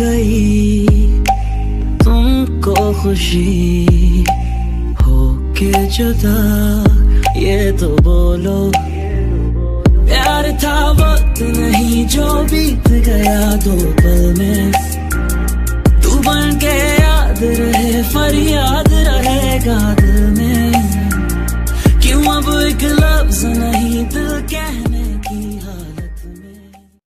गई। तुमको खुशी हो के जुदा। ये तो बोलो। प्यार था वक्त नहीं, जो बीत गया दो पल में। तू बन के याद रहे, फरियाद रहेगा दिल में। क्यों अब एक लफ्ज